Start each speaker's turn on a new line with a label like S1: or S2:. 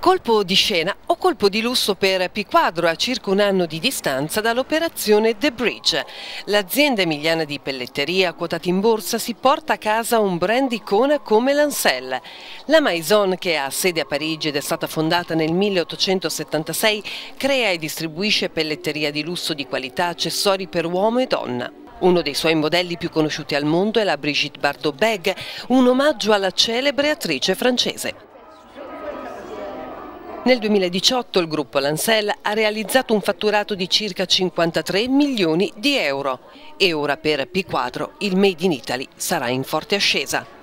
S1: Colpo di scena o colpo di lusso per P-Quadro a circa un anno di distanza dall'operazione The Bridge. L'azienda emiliana di pelletteria quotata in borsa si porta a casa un brand icona come l'Ansel. La Maison, che ha sede a Parigi ed è stata fondata nel 1876, crea e distribuisce pelletteria di lusso di qualità, accessori per uomo e donna. Uno dei suoi modelli più conosciuti al mondo è la Brigitte Bardot Bag, un omaggio alla celebre attrice francese. Nel 2018 il gruppo Lancel ha realizzato un fatturato di circa 53 milioni di euro e ora per P4 il Made in Italy sarà in forte ascesa.